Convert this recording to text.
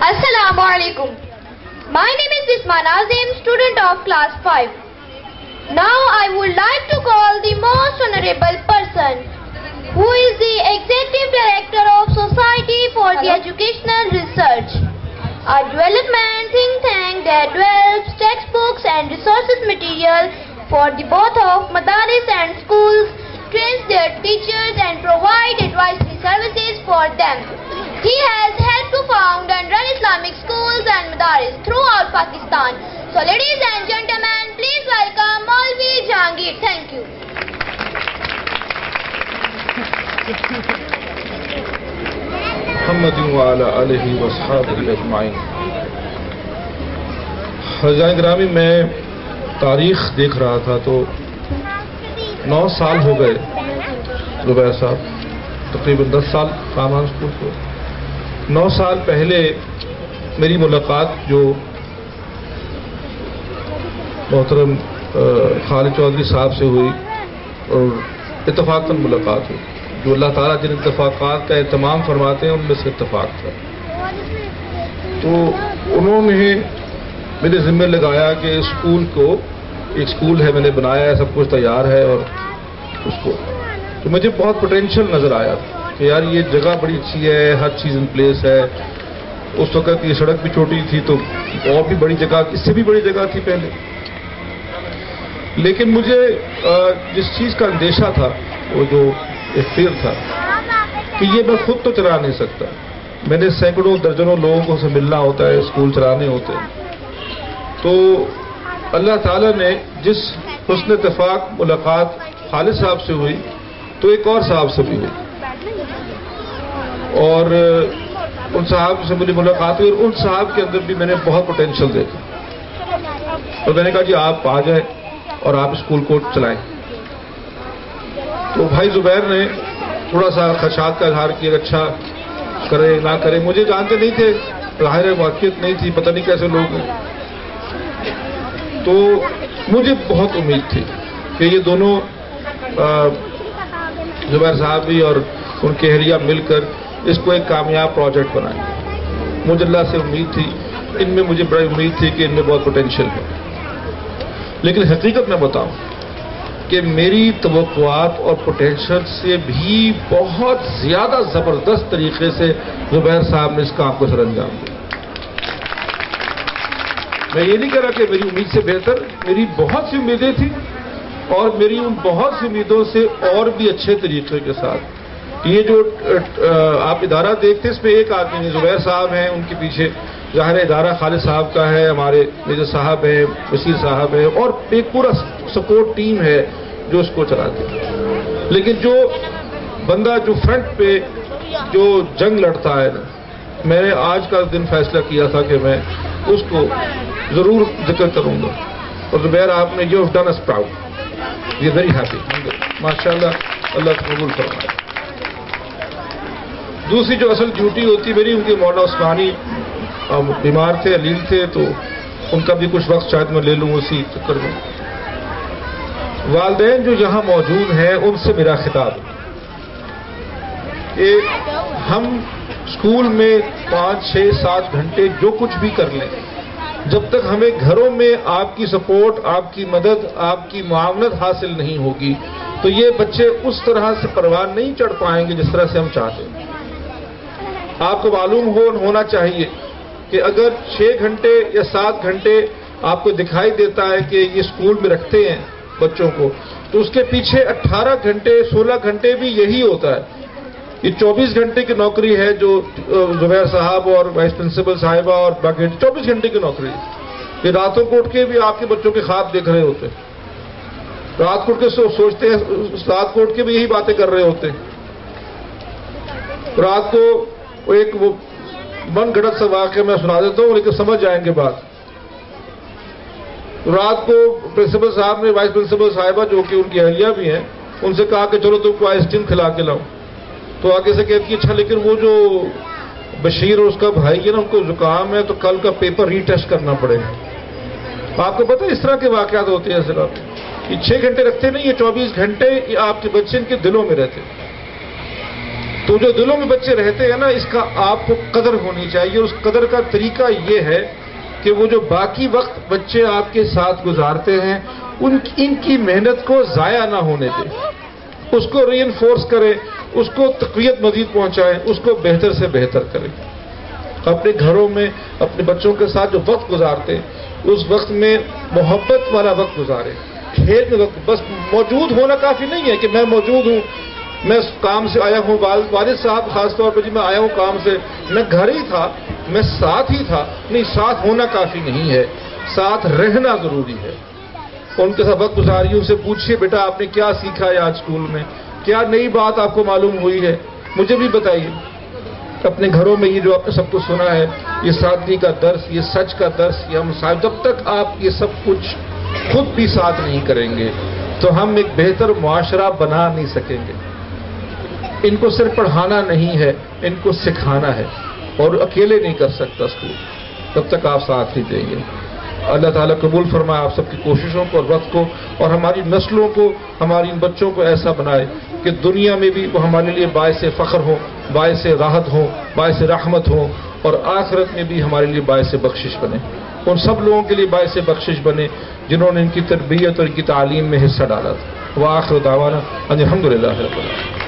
Assalamu alaikum. My name is Bisma Nazim, student of class 5. Now I would like to call the most honorable person who is the Executive Director of Society for the Educational Research, a development think tank that develops textbooks and resources material for the both of madaris and schools, trains their teachers and provide advisory services for them. He has madaris throughout Pakistan. So ladies and gentlemen, please welcome Maulvi Jahangir. Thank you. محمد وعلى آلہ وصحابہ اجمعین حضرت گرامی میں تاریخ دیکھ رہا تھا تو نو سال ہو گئے زبیر صاحب تقریباً دس سال خامان ہاں، اسکول کو نو سال پہلے میری ملاقات جو محترم خالد چودھری صاحب سے ہوئی اور اتفاقاً ملاقات ہوئی۔ جو اللہ تعالیٰ جن اتفاقات کا اہتمام فرماتے ہیں، ان میں سے اتفاق تھا۔ تو انہوں نے میرے ذمہ لگایا کہ اسکول کو، ایک اسکول ہے، میں نے بنایا ہے، سب کچھ تیار ہے اور اس کو۔ تو مجھے بہت پوٹینشیل نظر آیا کہ یار، یہ جگہ بڑی اچھی ہے، ہر چیز ان پلیس ہے۔ اس وقت یہ سڑک بھی چھوٹی تھی، تو اور بھی بڑی جگہ، اس سے بھی بڑی جگہ تھی پہلے۔ لیکن مجھے جس چیز کا اندیشہ تھا، وہ جو ایک تھا، کہ یہ میں خود تو چلا نہیں سکتا۔ میں نے سینکڑوں درجنوں لوگوں سے ملنا ہوتا ہے، اسکول چلانے ہوتے ہیں۔ تو اللہ تعالیٰ نے جس حسن اتفاق ملاقات خالد صاحب سے ہوئی، تو ایک اور صاحب سے بھی ہوئی اور ان صاحب سے مجھے ملاقات ہوئی، اور ان صاحب کے اندر بھی میں نے بہت پوٹینشیل دیکھا۔ تو میں نے کہا جی آپ آ جائیں۔ اور آپ اسکول کو چلائیں۔ تو بھائی زبیر نے تھوڑا سا خدشات کا اظہار کیا اچھا کرے نہ کرے۔ مجھے جانتے نہیں تھے، ظاہر واقعیت نہیں تھی، پتہ نہیں کیسے لوگ ہیں۔ تو مجھے بہت امید تھی کہ یہ دونوں زبیر صاحب بھی اور ان کے اہلیہ مل کر اس کو ایک کامیاب پروجیکٹ بنائیں۔ مجھے اللہ سے امید تھی، ان میں مجھے بڑی امید تھی کہ ان میں بہت پوٹینشیل ہے۔ لیکن حقیقت میں بتاؤں کہ میری توقعات اور پوٹینشیل سے بھی بہت زیادہ زبردست طریقے سے زبیر صاحب نے اس کام کو سر انجام دیا۔ میں یہ نہیں کہہ رہا کہ میری امید سے بہتر، میری بہت سی امیدیں تھیں اور میری ان بہت سی امیدوں سے اور بھی اچھے طریقے کے ساتھ۔ یہ جو آپ ادارہ دیکھتے اس میں ایک آدمی، زبیر صاحب ہیں، ان کے پیچھے ظاہر ادارہ خالد صاحب کا ہے، ہمارے میجر صاحب ہیں وسیر صاحب ہیں، اور ایک پورا سپورٹ ٹیم ہے جو اس کو چلاتے ہیں۔ لیکن جو بندہ جو فرنٹ پہ جو جنگ لڑتا ہے نا، میں نے آج کا دن فیصلہ کیا تھا کہ میں اس کو ضرور ذکر کروں گا۔ اور زبیر آپ نے، you done us proud. We very happy. ماشاء اللہ اللہ قبول فرمائے۔ دوسری جو اصل ڈیوٹی ہوتی میری، ان کی مولانا عثمانی بیمار تھے علیل تھے، تو ان کا بھی کچھ وقت شاید میں لے لوں اسی چکر میں۔ والدین جو یہاں موجود ہیں، ان سے میرا خطاب۔ کہ ہم اسکول میں پانچ، چھ، سات گھنٹے جو کچھ بھی کر لیں، جب تک ہمیں گھروں میں آپ کی سپورٹ، آپ کی مدد، آپ کی معاونت حاصل نہیں ہوگی، تو یہ بچے اس طرح سے پروان نہیں چڑھ پائیں گے جس طرح سے ہم چاہتے ہیں۔ آپ کو معلوم ہو، ہونا چاہیے۔ کہ اگر چھ گھنٹے یا سات گھنٹے آپ کو دکھائی دیتا ہے کہ یہ اسکول میں رکھتے ہیں بچوں کو، تو اس کے پیچھے اٹھارہ گھنٹے، سولہ گھنٹے بھی یہی ہوتا ہے۔ یہ چوبیس گھنٹے کی نوکری ہے جو زبیر صاحب اور وائس پرنسپل صاحبہ اور باقی چوبیس گھنٹے کی نوکری ہے۔ یہ راتوں کو اٹھ کے بھی آپ کے بچوں کے خواب دیکھ رہے ہوتے ہیں۔ رات کو اٹھ کے سوچتے ہیں، رات کو اٹھ کے بھی یہی باتیں کر رہے ہوتے ہیں۔ رات کو ایک وہ من گھڑت سے واقعہ میں سنا دیتا ہوں، لیکن سمجھ جائیں گے بات۔ رات کو پرنسپل صاحب نے وائس پرنسپل صاحبہ جو کہ ان کی اہلیہ بھی ہیں، ان سے کہا کہ چلو تم کو آئس کریم کھلا کے لاؤ۔ تو آگے سے کہتی اچھا لیکن وہ جو بشیر اور اس کا بھائی ہے نا، ان کو زکام ہے، تو کل کا پیپر ری ٹیسٹ کرنا پڑے گا۔ آپ کو پتا اس طرح کے واقعات ہوتے ہیں ذرا یہ چھ گھنٹے رکھتے نہیں، یہ چوبیس گھنٹے آپ کے بچے ان کے دلوں میں رہتے۔ تو جو دلوں میں بچے رہتے ہیں نا، اس کا آپ کو قدر ہونی چاہیے۔ اور اس قدر کا طریقہ یہ ہے کہ وہ جو باقی وقت بچے آپ کے ساتھ گزارتے ہیں، ان ان کی محنت کو ضائع نہ ہونے دیں اس کو ری انفورس کریں اس کو تقویت مزید پہنچائیں اس کو بہتر سے بہتر کریں اپنے گھروں میں، اپنے بچوں کے ساتھ جو وقت گزارتے ہیں اس وقت میں محبت والا وقت گزارے۔ کھیل میں وقت بس موجود ہونا کافی نہیں ہے کہ میں موجود ہوں۔ میں اس کام سے آیا ہوں، والد والد صاحب، خاص طور پہ جی میں آیا ہوں کام سے، میں گھر ہی تھا، میں ساتھ ہی تھا، نہیں، ساتھ ہونا کافی نہیں ہے، ساتھ رہنا ضروری ہے۔ ان کے ساتھ وقت گزاریے ان سے پوچھیے بیٹا، آپ نے کیا سیکھا ہے آج اسکول میں؟ کیا نئی بات آپ کو معلوم ہوئی ہے؟ مجھے بھی بتائیے۔ اپنے گھروں میں یہ جو آپ نے سب کچھ سنا ہے، یہ سادگی کا درس، یہ سچ کا درس، یہ ہم جب تک آپ یہ سب کچھ خود بھی ساتھ نہیں کریں گے، تو ہم ایک بہتر معاشرہ بنا نہیں سکیں گے۔ ان کو صرف پڑھانا نہیں ہے، ان کو سکھانا ہے۔ اور اکیلے نہیں کر سکتا اسکول۔ تب تک آپ ساتھ ہی دیں گے اللہ تعالیٰ قبول فرمائے آپ سب کی کوششوں کو اور وقت کو اور ہماری نسلوں کو، ہماری ان بچوں کو ایسا بنائے کہ دنیا میں بھی وہ ہمارے لیے باعث فخر ہوں، باعث راحت ہوں، باعث رحمت ہوں اور آخرت میں بھی ہمارے لیے باعث بخشش بنے۔ ان سب لوگوں کے لیے باعث بخشش بنے جنہوں نے ان کی تربیت اور ان کی تعلیم میں حصہ ڈالا تھا۔ وہ آخر دعوانا الحمد للہ